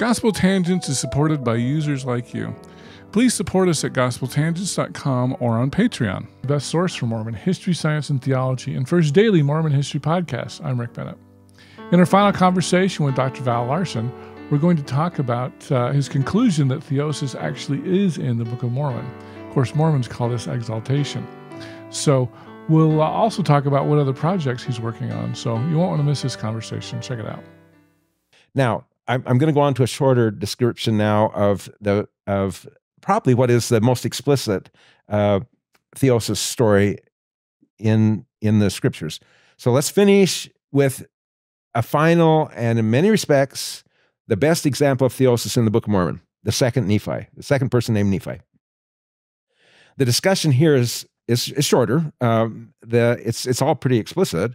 Gospel Tangents is supported by users like you. Please support us at gospeltangents.com or on Patreon, best source for Mormon history, science, and theology, and first daily Mormon history podcast. I'm Rick Bennett. In our final conversation with Dr. Val Larsen, we're going to talk about uh, his conclusion that theosis actually is in the Book of Mormon. Of course, Mormons call this exaltation. So, we'll uh, also talk about what other projects he's working on. So, you won't want to miss this conversation. Check it out. Now, I'm, I'm going to go on to a shorter description now of the of probably what is the most explicit uh, theosis story in in the scriptures. So let's finish with a final and in many respects the best example of theosis in the Book of Mormon, the second Nephi, the second person named Nephi. The discussion here is is, is shorter. Um, the it's it's all pretty explicit.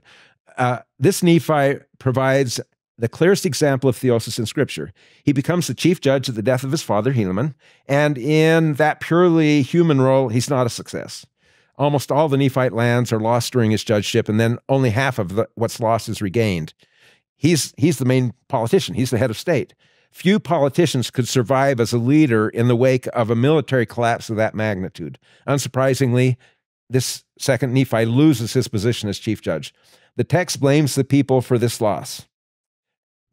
Uh, this Nephi provides the clearest example of theosis in Scripture. He becomes the chief judge at the death of his father, Helaman, and in that purely human role, he's not a success. Almost all the Nephite lands are lost during his judgeship, and then only half of the, what's lost is regained. He's, he's the main politician, he's the head of state. Few politicians could survive as a leader in the wake of a military collapse of that magnitude. Unsurprisingly, this second Nephi loses his position as chief judge. The text blames the people for this loss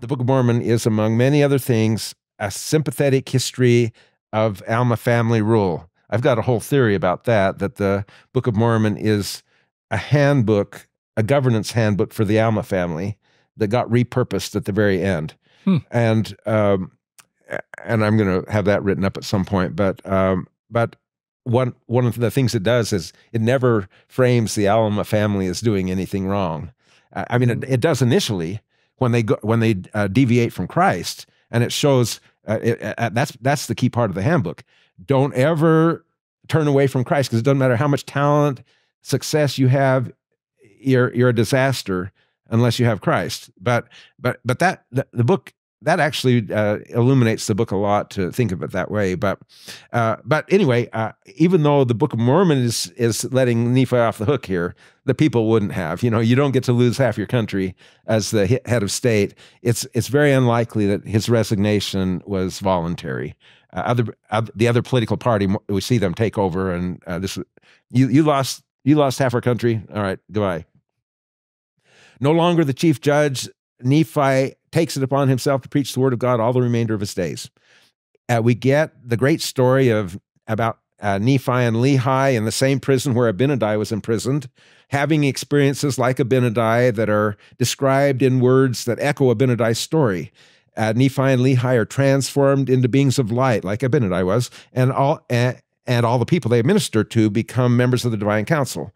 the Book of Mormon is, among many other things, a sympathetic history of Alma family rule. I've got a whole theory about that, that the Book of Mormon is a handbook, a governance handbook for the Alma family that got repurposed at the very end. Hmm. And um, and I'm going to have that written up at some point. But um, but one one of the things it does is it never frames the Alma family as doing anything wrong. I mean, it, it does initially, when they go when they uh, deviate from Christ, and it shows uh, it, uh, that's that's the key part of the handbook. Don't ever turn away from Christ because it doesn't matter how much talent, success you have, you're you're a disaster unless you have Christ. But but but that the, the book that actually uh, illuminates the book a lot to think of it that way. But uh, but anyway, uh, even though the Book of Mormon is is letting Nephi off the hook here, the people wouldn't have. You know, you don't get to lose half your country as the head of state. It's it's very unlikely that his resignation was voluntary. Uh, other the other political party, we see them take over, and uh, this you you lost you lost half our country. All right, goodbye. No longer the chief judge, Nephi takes it upon himself to preach the word of God all the remainder of his days. Uh, we get the great story of about uh, Nephi and Lehi in the same prison where Abinadi was imprisoned, having experiences like Abinadi that are described in words that echo Abinadi's story. Uh, Nephi and Lehi are transformed into beings of light, like Abinadi was, and all and, and all the people they minister to become members of the divine council.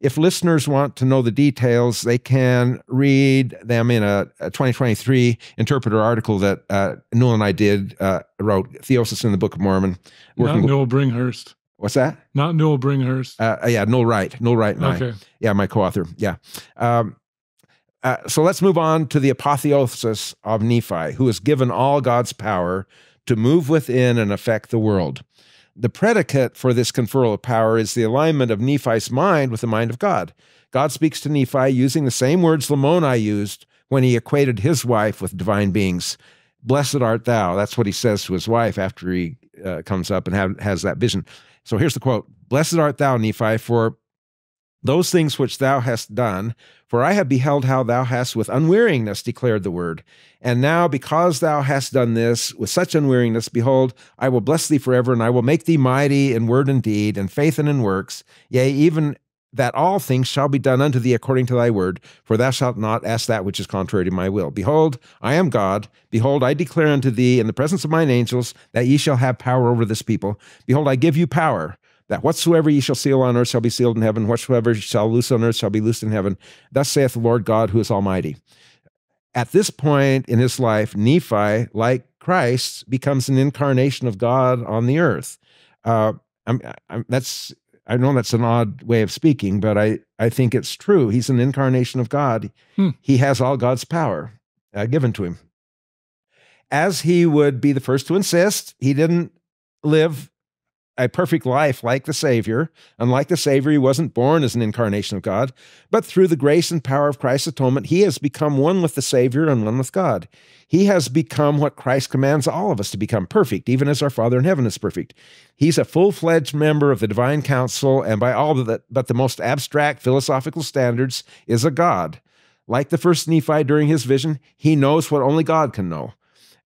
If listeners want to know the details, they can read them in a, a 2023 interpreter article that uh, Newell and I did, uh, wrote Theosis in the Book of Mormon. Not Newell Bringhurst. What's that? Not Newell Bringhurst. Uh, yeah, Newell Wright. Newell Wright and okay. I. Yeah, my co-author. Yeah. Um, uh, so let's move on to the apotheosis of Nephi, who is given all God's power to move within and affect the world. The predicate for this conferral of power is the alignment of Nephi's mind with the mind of God. God speaks to Nephi using the same words Lamoni used when he equated his wife with divine beings. Blessed art thou. That's what he says to his wife after he uh, comes up and have, has that vision. So here's the quote Blessed art thou, Nephi, for those things which thou hast done, for I have beheld how thou hast with unweariness declared the word. And now, because thou hast done this with such unweariness, behold, I will bless thee forever, and I will make thee mighty in word and deed, and faith and in works, yea, even that all things shall be done unto thee according to thy word, for thou shalt not ask that which is contrary to my will. Behold, I am God. Behold, I declare unto thee in the presence of mine angels that ye shall have power over this people. Behold, I give you power that whatsoever ye shall seal on earth shall be sealed in heaven, whatsoever ye shall loose on earth shall be loosed in heaven. Thus saith the Lord God, who is almighty. At this point in his life, Nephi, like Christ, becomes an incarnation of God on the earth. Uh, I'm, I'm, that's I know that's an odd way of speaking, but I, I think it's true. He's an incarnation of God. Hmm. He has all God's power uh, given to him. As he would be the first to insist, he didn't live a perfect life like the Savior. Unlike the Savior, he wasn't born as an incarnation of God, but through the grace and power of Christ's atonement, he has become one with the Savior and one with God. He has become what Christ commands all of us to become perfect, even as our Father in heaven is perfect. He's a full fledged member of the divine council, and by all but the most abstract philosophical standards, is a God. Like the first Nephi during his vision, he knows what only God can know.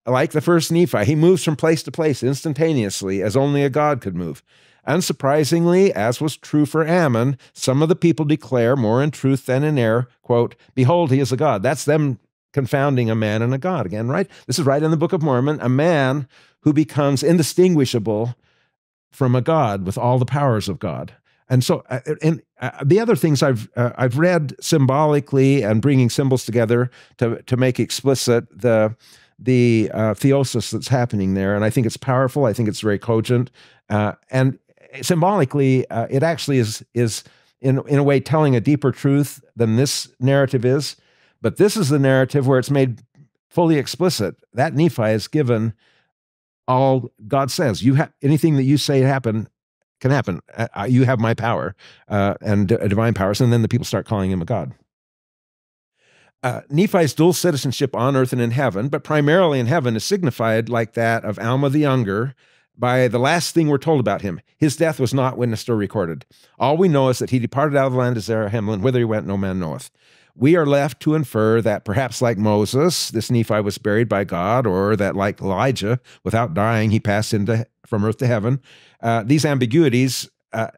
Like the first Nephi, he moves from place to place instantaneously as only a God could move. Unsurprisingly, as was true for Ammon, some of the people declare more in truth than in error, quote, Behold, he is a God. That's them confounding a man and a God again, right? This is right in the Book of Mormon, a man who becomes indistinguishable from a God with all the powers of God. And so, uh, and uh, the other things I've uh, I've read symbolically and bringing symbols together to to make explicit the the uh, theosis that's happening there, and I think it's powerful. I think it's very cogent, uh, and symbolically, uh, it actually is is in in a way telling a deeper truth than this narrative is. But this is the narrative where it's made fully explicit that Nephi is given all God says. You have anything that you say happen can happen. Uh, uh, you have my power uh, and divine powers, and then the people start calling him a god. Uh, Nephi's dual citizenship on earth and in heaven, but primarily in heaven, is signified like that of Alma the Younger by the last thing we're told about him. His death was not witnessed or recorded. All we know is that he departed out of the land of Zarahemla, and whither he went, no man knoweth we are left to infer that perhaps like Moses, this Nephi was buried by God, or that like Elijah, without dying, he passed into from earth to heaven. Uh, these ambiguities uh,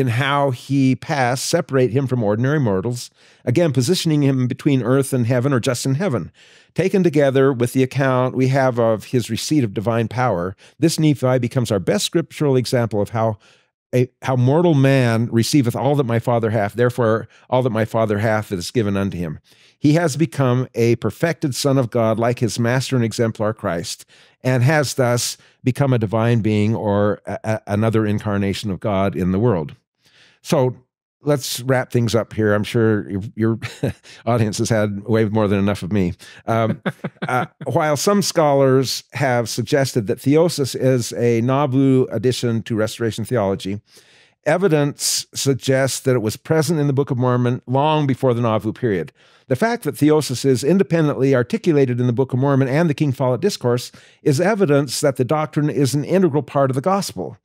in how he passed separate him from ordinary mortals, again, positioning him between earth and heaven or just in heaven. Taken together with the account we have of his receipt of divine power, this Nephi becomes our best scriptural example of how a, how mortal man receiveth all that my Father hath, therefore all that my Father hath is given unto him. He has become a perfected Son of God, like his master and exemplar Christ, and has thus become a divine being or a, a, another incarnation of God in the world. So let's wrap things up here. I'm sure your, audience has had way more than enough of me. Um, uh, while some scholars have suggested that theosis is a Nauvoo addition to Restoration theology, evidence suggests that it was present in the Book of Mormon long before the Nauvoo period. The fact that theosis is independently articulated in the Book of Mormon and the King Follett Discourse is evidence that the doctrine is an integral part of the gospel.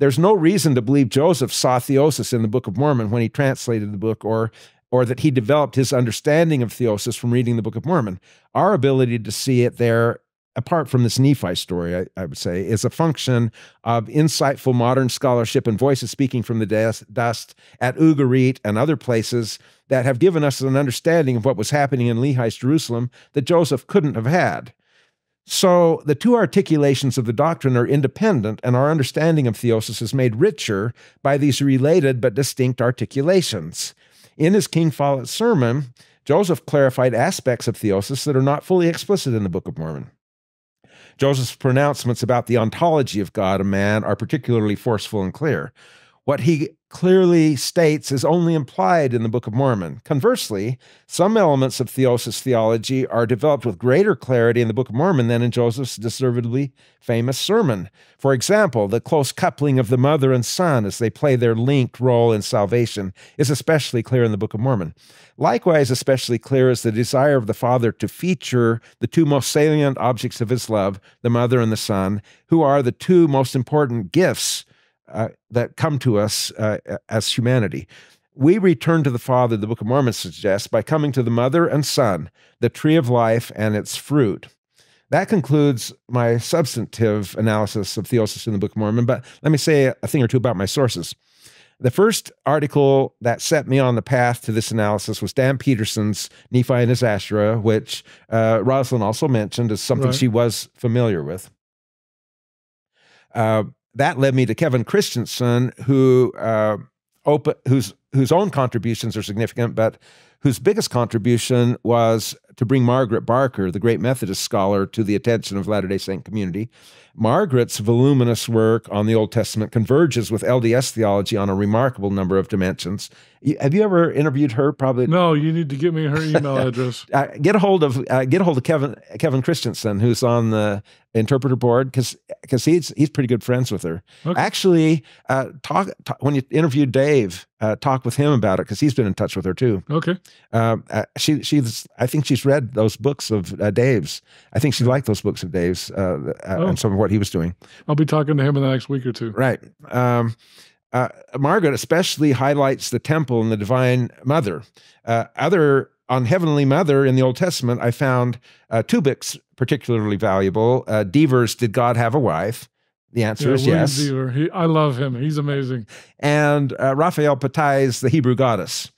There's no reason to believe Joseph saw theosis in the Book of Mormon when he translated the book or or that he developed his understanding of theosis from reading the Book of Mormon. Our ability to see it there, apart from this Nephi story, I, I would say, is a function of insightful modern scholarship and voices speaking from the dust at Ugarit and other places that have given us an understanding of what was happening in Lehi's Jerusalem that Joseph couldn't have had. So the two articulations of the doctrine are independent, and our understanding of theosis is made richer by these related but distinct articulations. In his King Follett sermon, Joseph clarified aspects of theosis that are not fully explicit in the Book of Mormon. Joseph's pronouncements about the ontology of God and man are particularly forceful and clear. What he clearly states is only implied in the Book of Mormon. Conversely, some elements of theosis theology are developed with greater clarity in the Book of Mormon than in Joseph's deservedly famous sermon. For example, the close coupling of the mother and son as they play their linked role in salvation is especially clear in the Book of Mormon. Likewise, especially clear is the desire of the Father to feature the two most salient objects of his love, the mother and the son, who are the two most important gifts uh, that come to us uh, as humanity. We return to the Father, the Book of Mormon suggests, by coming to the Mother and Son, the tree of life and its fruit. That concludes my substantive analysis of theosis in the Book of Mormon, but let me say a thing or two about my sources. The first article that set me on the path to this analysis was Dan Peterson's Nephi and his Asherah, which uh, Rosalind also mentioned as something right. she was familiar with. Uh, that led me to Kevin Christensen, who uh, open, whose whose own contributions are significant, but whose biggest contribution was to bring Margaret Barker, the great Methodist scholar, to the attention of Latter day Saint community. Margaret's voluminous work on the Old Testament converges with LDS theology on a remarkable number of dimensions. Have you ever interviewed her? Probably no. You need to give me her email address. uh, get a hold of uh, get a hold of Kevin Kevin Christensen, who's on the interpreter board, because because he's he's pretty good friends with her. Okay. Actually, uh, talk, talk, when you interview Dave, uh, talk with him about it because he's been in touch with her too. Okay. Um, uh, she she's I think she's read those books of uh, Dave's. I think she liked those books of Dave's oh. and some of what he was doing. I'll be talking to him in the next week or two. Right. Um, uh, Margaret especially highlights the temple and the Divine Mother. Uh, other on Heavenly Mother in the Old Testament, I found uh, two books particularly valuable. Uh, Dever's "Did God Have a Wife?" The answer yeah, is William yes. Dever. He, I love him. He's amazing. And uh, Raphael Patai's "The Hebrew Goddess."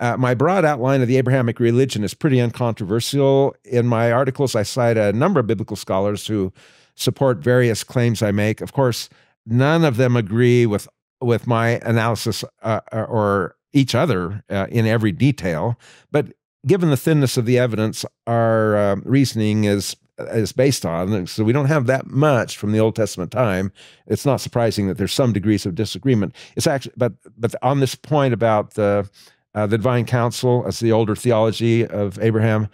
Uh, my broad outline of the Abrahamic religion is pretty uncontroversial. In my articles, I cite a number of biblical scholars who support various claims I make. Of course, none of them agree with with my analysis uh, uh, or each other uh, in every detail. But given the thinness of the evidence, our uh, reasoning is is based on. So we don't have that much from the Old Testament time. It's not surprising that there's some degrees of disagreement. It's actually, but but on this point about the uh, the divine council as the older theology of Abraham,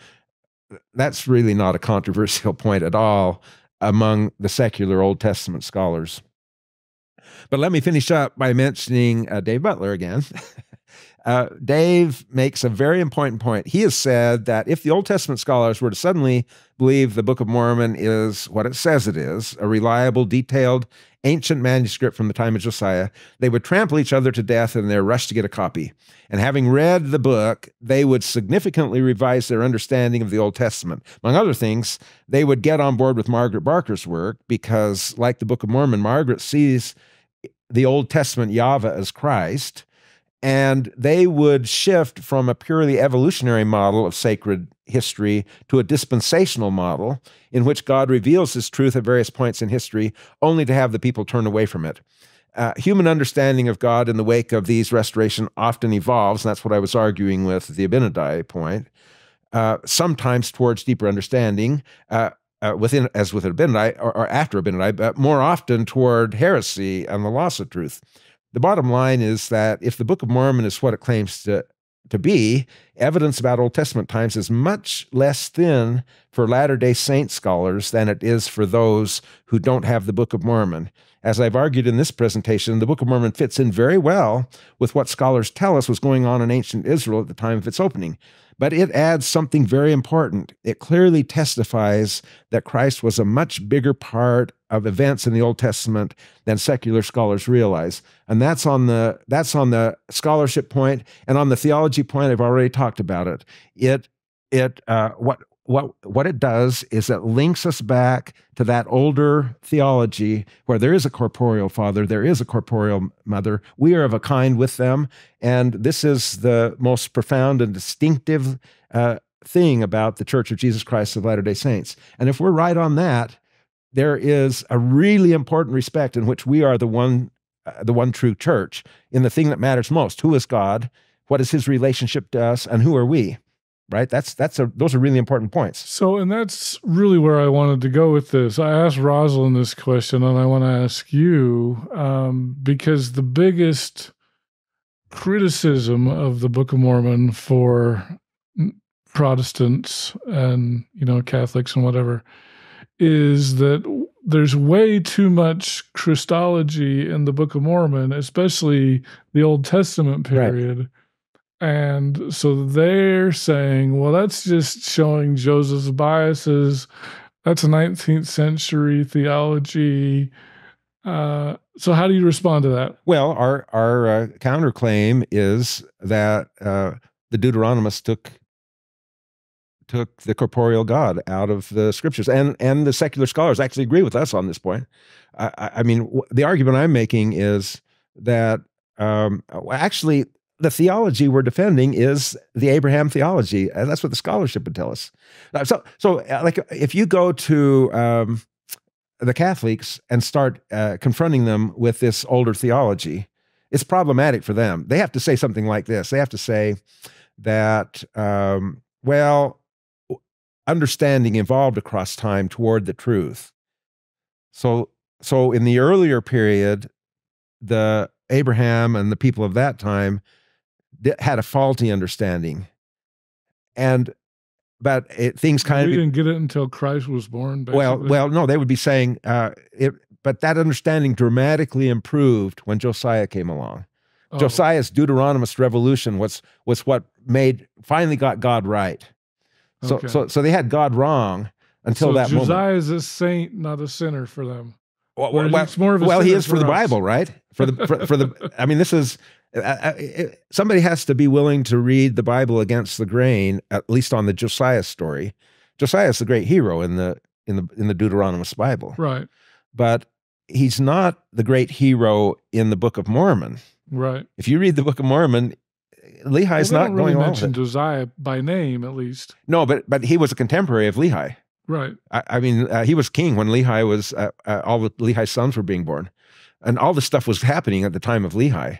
that's really not a controversial point at all among the secular Old Testament scholars. But let me finish up by mentioning uh, Dave Butler again. uh, Dave makes a very important point. He has said that if the Old Testament scholars were to suddenly believe the Book of Mormon is what it says it is a reliable, detailed, ancient manuscript from the time of Josiah, they would trample each other to death in their rush to get a copy. And having read the book, they would significantly revise their understanding of the Old Testament. Among other things, they would get on board with Margaret Barker's work because, like the Book of Mormon, Margaret sees the Old Testament Yahweh as Christ and they would shift from a purely evolutionary model of sacred history to a dispensational model in which God reveals his truth at various points in history, only to have the people turn away from it. Uh, human understanding of God in the wake of these restoration often evolves, and that's what I was arguing with the Abinadi point, uh, sometimes towards deeper understanding, uh, uh within as with Abinadi or, or after Abinadi, but more often toward heresy and the loss of truth. The bottom line is that if the Book of Mormon is what it claims to, to be, evidence about Old Testament times is much less thin for Latter day Saint scholars than it is for those who don't have the Book of Mormon. As I've argued in this presentation, the Book of Mormon fits in very well with what scholars tell us was going on in ancient Israel at the time of its opening. But it adds something very important. It clearly testifies that Christ was a much bigger part of events in the Old Testament than secular scholars realize. And that's on the that's on the scholarship point and on the theology point. I've already talked about it. It it uh, what what what it does is it links us back to that older theology where there is a corporeal father, there is a corporeal mother. We are of a kind with them, and this is the most profound and distinctive uh, thing about the Church of Jesus Christ of Latter Day Saints. And if we're right on that, there is a really important respect in which we are the one uh, the one true church in the thing that matters most: who is God, what is His relationship to us, and who are we right? That's that's a those are really important points. So, and that's really where I wanted to go with this. I asked Rosalind this question, and I want to ask you um, because the biggest criticism of the Book of Mormon for Protestants and you know Catholics and whatever is that there's way too much Christology in the Book of Mormon, especially the Old Testament period. Right and so they're saying, well, that's just showing Joseph's biases. That's a 19th century theology. Uh, so how do you respond to that? Well, our our uh, counterclaim is that uh, the Deuteronomists took took the corporeal God out of the scriptures, and and the secular scholars actually agree with us on this point. I, I mean, the argument I'm making is that um, actually the theology we're defending is the Abraham theology, and that's what the scholarship would tell us. Uh, so, so uh, like if you go to um, the Catholics and start uh, confronting them with this older theology, it's problematic for them. They have to say something like this. They have to say that, um, well, understanding evolved across time toward the truth. So, so in the earlier period, the Abraham and the people of that time had a faulty understanding, and but it, things kind of we of didn't get it until Christ was born. Basically. well, well, no, they would be saying uh, it, but that understanding dramatically improved when Josiah came along. Oh, Josiah's Deuteronomist revolution was was what made finally got God right. So Okay. so so they had God wrong until so that moment. Josiah is a saint, not a sinner for them. Well, well, more of a well, he is for for the. Bible, right? For the for, for the. I mean, this is. Uh, uh, it- somebody has to be willing to read the Bible against the grain, at least on the Josiah story. Josiah is the great hero in the in the in the Deuteronomist Bible, Right, but he's not the great hero in the Book of Mormon. right. If you read the Book of Mormon, Lehi's Well, not really going along with it. Josiah by name, at least. No, but but he was a contemporary of Lehi. Right. I, I mean, uh, he was king when Lehi was uh, uh, all the Lehi's sons were being born, and all this stuff was happening at the time of Lehi.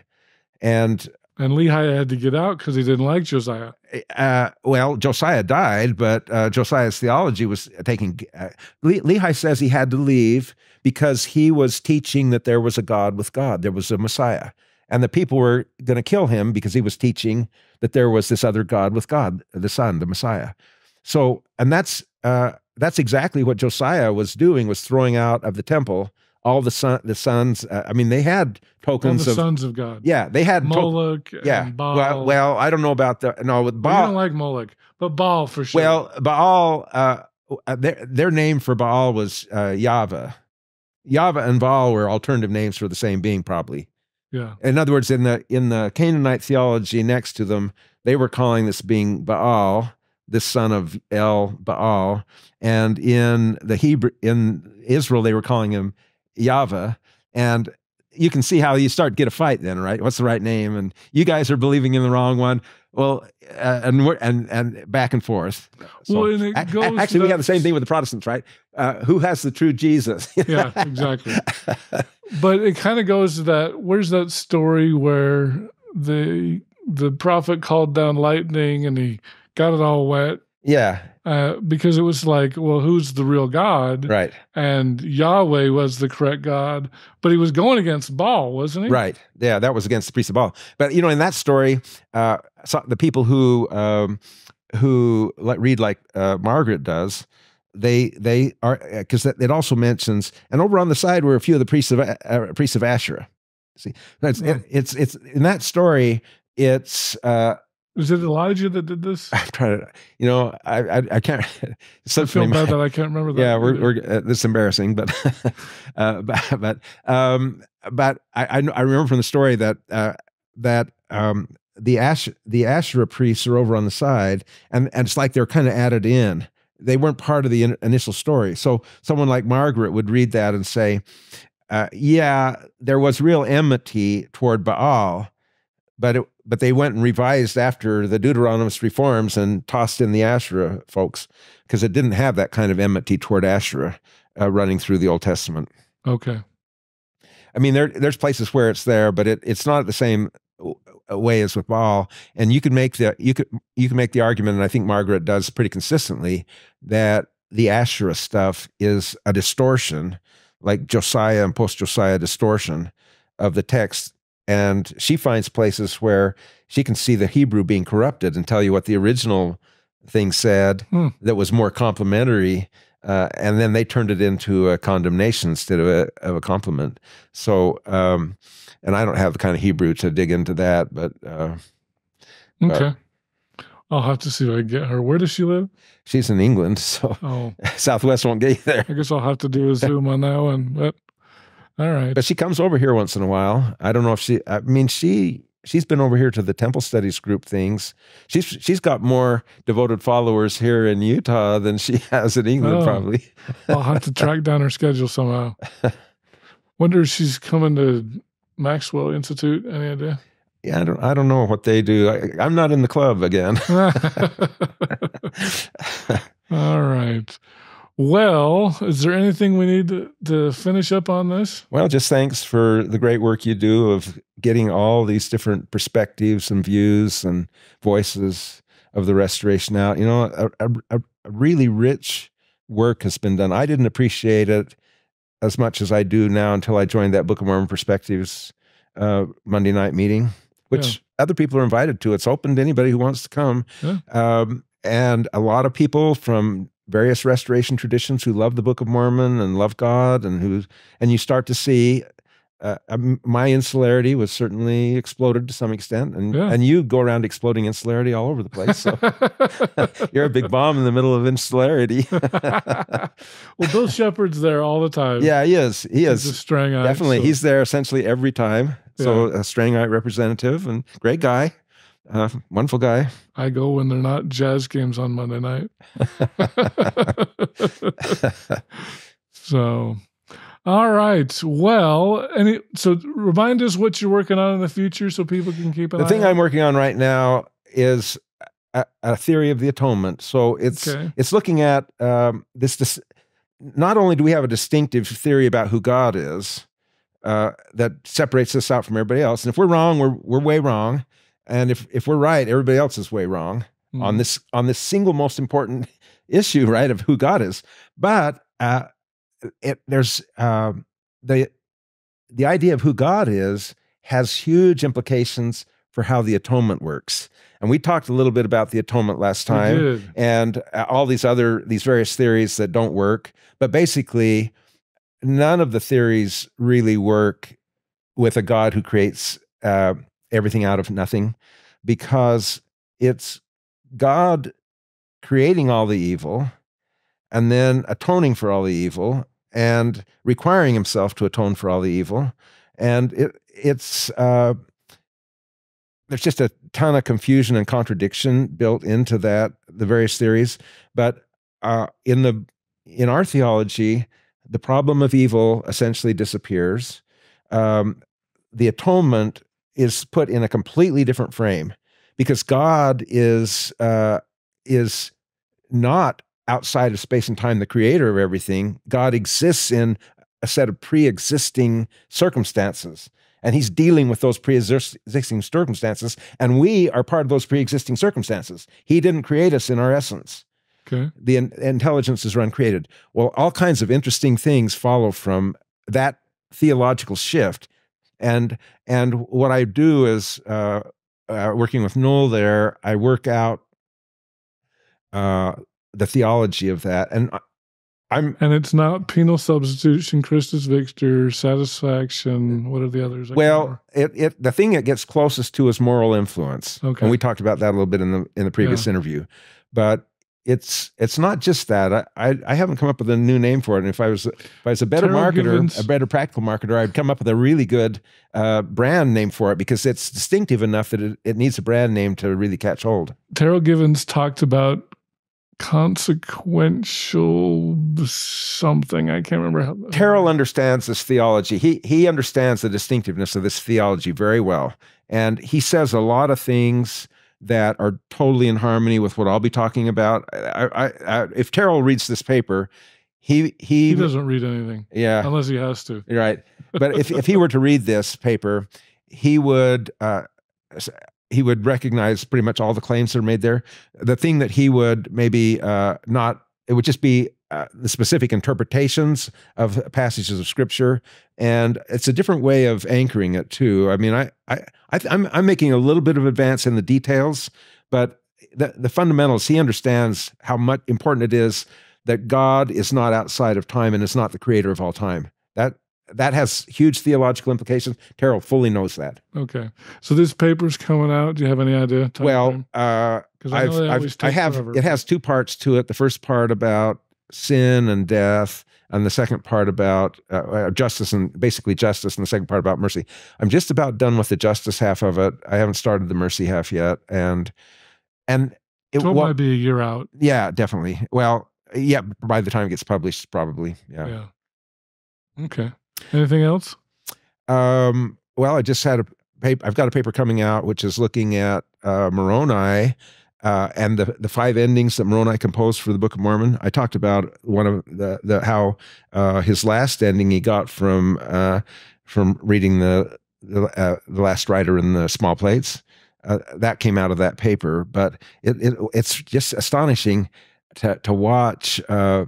And And Lehi had to get out because he didn't like Josiah. uh, well, Josiah died, but uh, Josiah's theology was taking. Uh, Le- Lehi says he had to leave because he was teaching that there was a God with God, there was a Messiah, and the people were going to kill him because he was teaching that there was this other God with God, the Son, the Messiah. So, and that's uh, that's exactly what Josiah was doing was throwing out of the temple all the son, the sons. Uh, I mean, they had All tokens the of sons of God. yeah, they had to- Moloch yeah. and Baal. Well, well, I don't know about the no with Well, you don't like Moloch, but Baal for sure. Well, Baal, uh, uh, their their name for Baal was uh, Yahweh. Yahweh and Baal were alternative names for the same being, probably. Yeah. In other words, in the in the Canaanite theology next to them, they were calling this being Baal, this son of El Baal, and in the Hebrew in Israel, they were calling him Yahweh. And you can see how you start to get a fight then, right? What's the right name? And you guys are believing in the wrong one. Well, uh, and we're, and and back and forth. Well, and it goes actually, we have the same thing with the Protestants, right? Uh, who has the true Jesus? Yeah, exactly. But it kind of goes to that. Where's that story where the the prophet called down lightning and he got it all wet yeah, uh, because it was like, well, who's the real God? right, And Yahweh was the correct God, but he was going against Baal, wasn't he? right. Yeah, that was against the priest of Baal. But you know, in that story, uh, so the people who um, who like, read like uh, Margaret does, they they are because it also mentions, and over on the side were a few of the priests of uh, priests of Asherah. See, it's, Yeah. it's it's in that story. It's uh, Is it Elijah that did this? I'm trying to, you know, I I, I can't. I feel bad that I can't remember that. yeah, we're, we're uh, this is embarrassing, but uh, but but um, but I I, I remember from the story that uh, that um, the Ash the Asherah priests are over on the side, and and it's like they're kind of added in. They weren't part of the in, initial story. So someone like Margaret would read that and say, uh, "Yeah, there was real enmity toward Baal." But it, but they went and revised after the Deuteronomist reforms and tossed in the Asherah folks because it didn't have that kind of enmity toward Asherah uh, running through the Old Testament. okay. I mean, there there's places where it's there, but it, it's not the same way as with Baal. And you can make the you could you can make the argument, and I think Margaret does pretty consistently that the Asherah stuff is a distortion, like Josiah and post Josiah distortion of the text. And she finds places where she can see the Hebrew being corrupted and tell you what the original thing said Hmm. that was more complimentary. Uh, and then they turned it into a condemnation instead of a, of a compliment. So, um, and I don't have the kind of Hebrew to dig into that, but uh, But- Okay. I'll have to see if I can get her. Where does she live? she's in England, so Oh, Southwest won't get you there. I guess I'll have to do a Zoom on that one. But all right. But she comes over here once in a while. I don't know if she. I mean, she she's been over here to the Temple Studies group things. She's she's got more devoted followers here in Utah than she has in England, Oh. probably. I'll have to track down her schedule somehow. Wonder if she's coming to Maxwell Institute. Any idea? Yeah, I don't I don't know what they do. I, I'm not in the club again. All right. Well, is there anything we need to, to finish up on this? Well, just thanks for the great work you do of getting all these different perspectives and views and voices of the restoration out. You know, a, a, a really rich work has been done. I didn't appreciate it as much as I do now until I joined that Book of Mormon Perspectives uh, Monday night meeting, which Yeah. other people are invited to. It's open to anybody who wants to come. Yeah. Um, and a lot of people from various restoration traditions who love the Book of Mormon and love God, and who and you start to see. Uh, um, my insularity was certainly exploded to some extent, and Yeah. and you go around exploding insularity all over the place. So you're a big bomb in the middle of insularity. well, Bill Shepard's there all the time. yeah, he is. He He's a is Strangite. definitely. so- He's there essentially every time. So a Strangite representative and great guy, uh, wonderful guy. I go when they're not jazz games on Monday night. so, all right. Well, any so remind us what you're working on in the future so people can keep an the thing. I'm working on right now is a, a theory of the atonement. So it's Okay. it's looking at um, this, this. Not only do we have a distinctive theory about who God is uh, that separates us out from everybody else, and if we're wrong, we're we're way wrong, and if if we're right, everybody else is way wrong Mm. on this on this single most important issue, right, of who God is. But uh, it, there's um, the the idea of who God is has huge implications for how the atonement works. And we talked a little bit about the atonement last time and uh, all these other these various theories that don't work but basically none of the theories really work with a god who creates uh, everything out of nothing because it's god creating all the evil and then atoning for all the evil and requiring himself to atone for all the evil. And it, it's uh, there's just a ton of confusion and contradiction built into that the various theories. But uh, in the in our theology the problem of evil essentially disappears. Um, the atonement is put in a completely different frame because god is uh, is not outside of space and time the creator of everything. God exists in a set of pre-existing circumstances and he's dealing with those pre-existing circumstances and we are part of those pre-existing circumstances. He didn't create us in our essence. Okay. the in- intelligence is uncreated. Well all kinds of interesting things follow from that theological shift and and what i do is uh, uh, working with Newell there i work out uh, the theology of that and i'm And it's not penal substitution, Christus Victor, satisfaction. What are the others? I Well, it, it the thing it gets closest to is moral influence. Okay. And we talked about that a little bit in the in the previous interview. But it's it's not just that. I, I I haven't come up with a new name for it. And if I was if I was a better Terryl marketer, Givens. a better practical marketer, I'd come up with a really good uh, brand name for it because it's distinctive enough that it, it needs a brand name to really catch hold. Terryl Givens talked about consequential something. I can't remember how. Terryl understands this theology. He he understands the distinctiveness of this theology very well, and he says a lot of things that are totally in harmony with what I'll be talking about. I, I, I, if Terryl reads this paper, he he, He doesn't read anything yeah unless he has to. you're right. But if if he were to read this paper, he would. Uh, he would recognize pretty much all the claims that are made there. The thing that he would maybe uh, not, it would just be uh, the specific interpretations of passages of scripture, and it's a different way of anchoring it too. I mean, I, I, I I'm, I'm making a little bit of advance in the details, but the, the fundamentals. He understands how much important it is that God is not outside of time and is not the creator of all time. That that has huge theological implications. Terryl fully knows that. Okay. So this paper's coming out. Do you have any idea? Well, frame? uh, I I've, I've I have forever. it has two parts to it. The first part about sin and death, and the second part about uh, uh, justice and basically justice, and the second part about mercy. I'm just about done with the justice half of it. I haven't started the mercy half yet, and and it So might be a year out. yeah, definitely. Well, yeah, by the time it gets published, probably. Yeah. Yeah. Okay. Anything else? Um, well, I just had a paper. I've got a paper coming out which is looking at uh, Moroni uh, and the the five endings that Moroni composed for the Book of Mormon. I talked about one of the the how uh, his last ending he got from uh, from reading the the, uh, the last writer in the small plates. Uh, that came out of that paper, but it, it it's just astonishing to, to watch uh,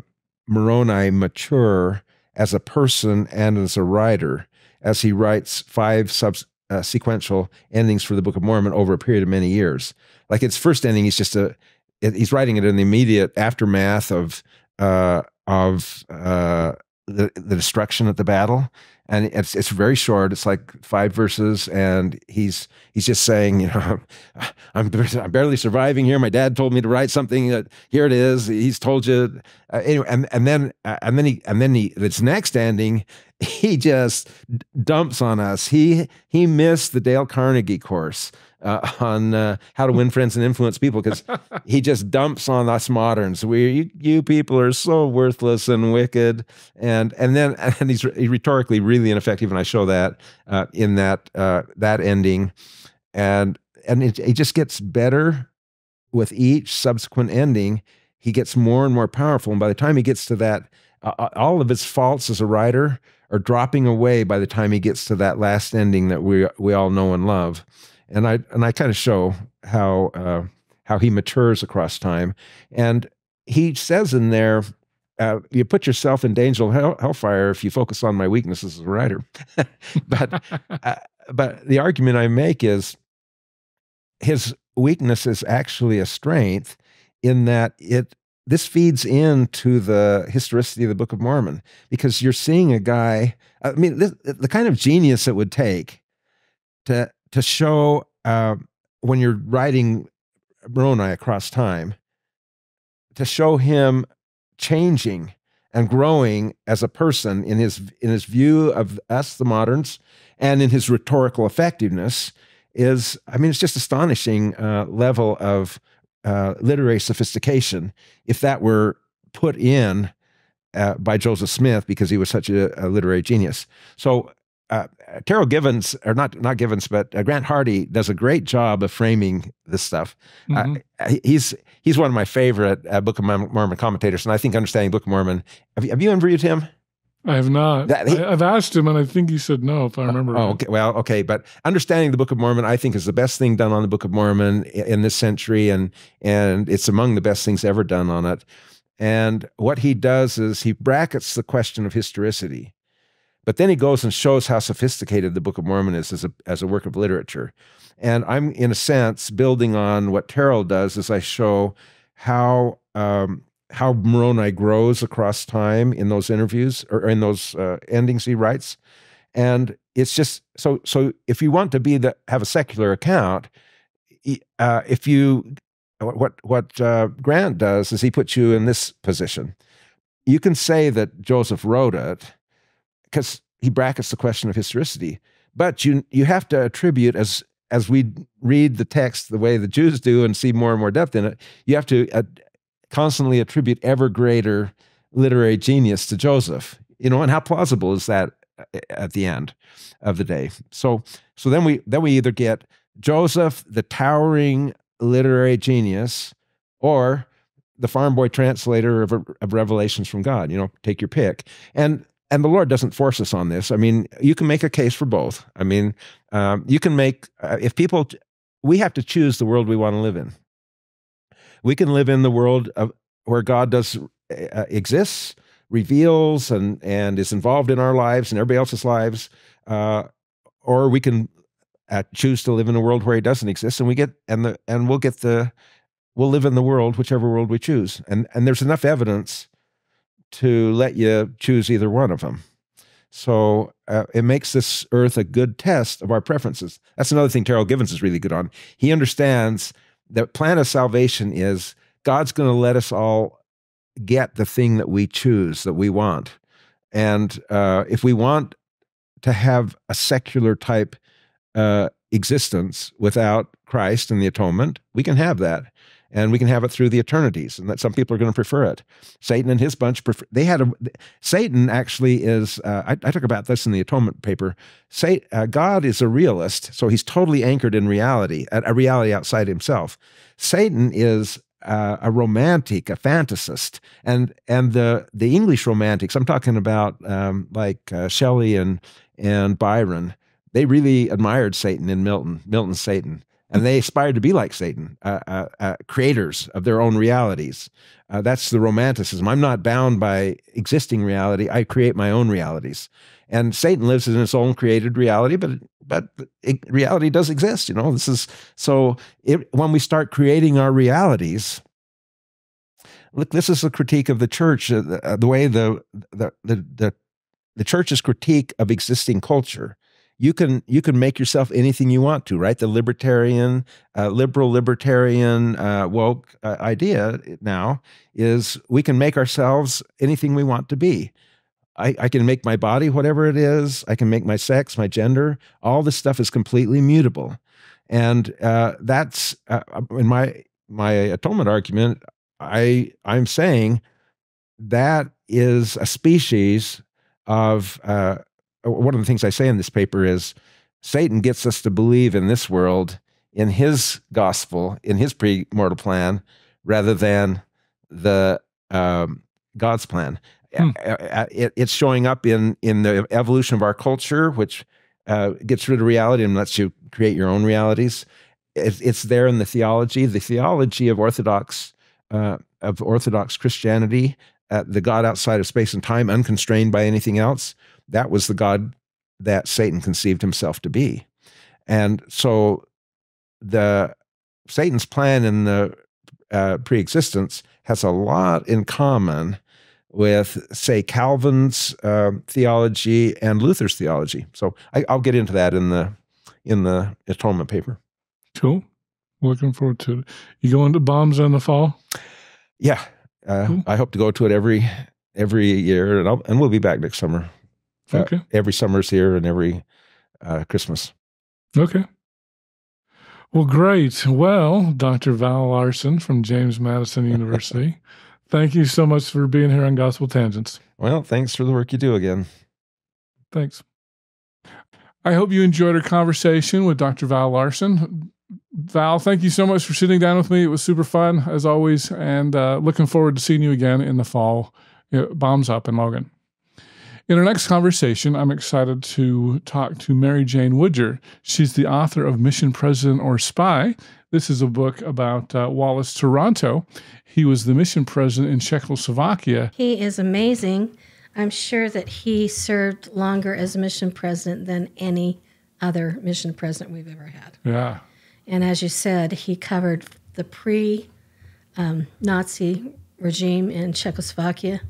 Moroni mature as a person and as a writer as he writes five sub, uh, sequential endings for the Book of Mormon over a period of many years. Like its first ending, he's just a he's writing it in the immediate aftermath of uh, of uh, the, the destruction at the battle, and it's it's very short. It's like five verses, and he's he's just saying, you know, I'm I'm barely surviving here. My dad told me to write something. That here it is. He's told you. Uh, anyway, and and then uh, and then he and then he this next ending, he just dumps on us. He he missed the Dale Carnegie course uh, on uh, how to win friends and influence people because he just dumps on us moderns. We you, you, people are so worthless and wicked, and and then and he's, he's rhetorically really ineffective, and I show that uh, in that uh, that ending, and and it, it just gets better with each subsequent ending. He gets more and more powerful, and by the time he gets to that, uh, all of his faults as a writer are dropping away by the time he gets to that last ending that we we all know and love and I and I kind of show how uh, how he matures across time. And he says in there, uh, you put yourself in danger of hell, hellfire if you focus on my weaknesses as a writer. but uh, but the argument I make is his weakness is actually a strength in that it this feeds into the historicity of the Book of Mormon because you're seeing a guy. I mean, this, the kind of genius it would take to to show uh, when you're writing Moroni across time, to show him changing and growing as a person in his in his view of us, the moderns, and in his rhetorical effectiveness is, I mean, it's just astonishing uh, level of uh, literary sophistication. If that were put in uh, by Joseph Smith because he was such a, a literary genius. So uh, Terryl Givens, or not not Givens, but uh, Grant Hardy does a great job of framing this stuff. Uh, mm-hmm. Uh, he's he's one of my favorite uh, Book of Mormon commentators, and I think understanding Book of Mormon. Have you, have you interviewed him? I have not. That, he, I, have asked him, and I think he said no, if I remember. Oh, okay. Well, okay, but understanding the Book of Mormon, I think, is the best thing done on the Book of Mormon in this century, and and it's among the best things ever done on it. And what he does is he brackets the question of historicity. But then he goes and shows how sophisticated the Book of Mormon is as a, as a work of literature. And I'm, in a sense, building on what Terryl does as I show how um, how Moroni grows across time in those interviews or in those uh, endings he writes. And it's just so so if you want to be the have a secular account, uh, if you what what uh, Grant does is he puts you in this position. You can say that Joseph wrote it, because he brackets the question of historicity. But you you have to attribute as as we read the text the way the Jews do and see more and more depth in it, you have to uh, constantly attribute ever greater literary genius to Joseph. You know, and how plausible is that uh, at the end of the day? So so then we then we either get Joseph, the towering literary genius, or the farm boy translator of, of revelations from God. You know, take your pick. And and the Lord doesn't force us on this. I mean, you can make a case for both. I mean, um, you can make, uh, if people, we have to choose the world we want to live in. We can live in the world of, where God does uh, exists, reveals, and, and is involved in our lives and everybody else's lives. Uh, or we can uh, choose to live in a world where he doesn't exist and we get, and the, and we'll get the, we'll live in the world, whichever world we choose. And, and there's enough evidence to let you choose either one of them. So uh, it makes this earth a good test of our preferences. That's another thing Terryl Givens is really good on. He understands that plan of salvation is God's going to let us all get the thing that we choose, that we want. And uh, if we want to have a secular type uh, existence without Christ and the atonement, we can have that and we can have it through the eternities and that some people are going to prefer it satan and his bunch prefer they had a satan actually is uh, I, I, talk about this in the atonement paper say uh, god is a realist so he's totally anchored in reality a reality outside himself satan is uh, a romantic, a fantasist, and and the the English romantics. I'm talking about um, like uh, Shelley and and Byron. They really admired Satan in Milton, Milton's Satan, and they aspire to be like Satan, uh, uh, uh, creators of their own realities. Uh, that's the romanticism. I'm not bound by existing reality. I create my own realities. And Satan lives in his own created reality, but but it, reality does exist. You know, this is so. It, when we start creating our realities, look, this is a critique of the church. Uh, the, uh, the, way the, the the the the church's critique of existing culture you can you can make yourself anything you want to right? The libertarian uh, liberal libertarian uh, woke uh, idea now is we can make ourselves anything we want to be. I, I, can make my body whatever it is. I can make my sex my gender. All this stuff is completely mutable. And uh, that's uh, in my my atonement argument i i'm saying that is a species of uh, one of the things I say in this paper is Satan gets us to believe in this world, in his gospel, in his pre-mortal plan, rather than the um, God's plan. Hmm. It, it's showing up in in the evolution of our culture, which uh, gets rid of reality and lets you create your own realities. It, it's there in the theology, the theology of Orthodox uh, of Orthodox Christianity, uh, the God outside of space and time, unconstrained by anything else that was the God that Satan conceived himself to be. And so the Satan's plan in the uh, pre-existence has a lot in common with, say, Calvin's uh, theology and Luther's theology. So I, will get into that in the in the atonement paper. Cool. Looking forward to it. You going to bombs in the fall? Yeah, uh, cool. I hope to go to it every every year, and, I'll, and we'll be back next summer. Uh, okay. every summer's here and every uh, Christmas. Okay. Well, great. Well, Dr. Val Larsen from James Madison University, thank you so much for being here on Gospel Tangents. Well, thanks for the work you do again. Thanks. I hope you enjoyed our conversation with Dr. Val Larsen. Val, thank you so much for sitting down with me. It was super fun, as always, and uh, looking forward to seeing you again in the fall. It bombs up in Logan. In our next conversation, I'm excited to talk to Mary Jane Woodger. She's the author of Mission President or Spy. This is a book about uh, Wallace Toronto. He was the mission president in Czechoslovakia. He is amazing. I'm sure that he served longer as mission president than any other mission president we've ever had. Yeah. And as you said, he covered the pre um, Nazi regime in Czechoslovakia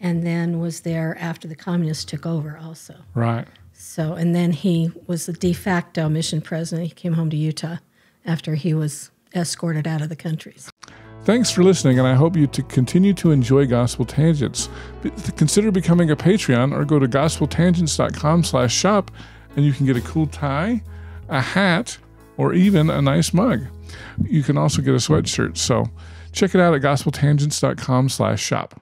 and then was there after the communists took over also. Right. So, and then he was the de facto mission president. He came home to Utah after he was escorted out of the countries. Thanks for listening, and I hope you to continue to enjoy Gospel Tangents. Consider becoming a Patreon or go to gospeltangents.com slash shop, and you can get a cool tie, a hat, or even a nice mug. You can also get a sweatshirt. So check it out at gospeltangents.com slash shop.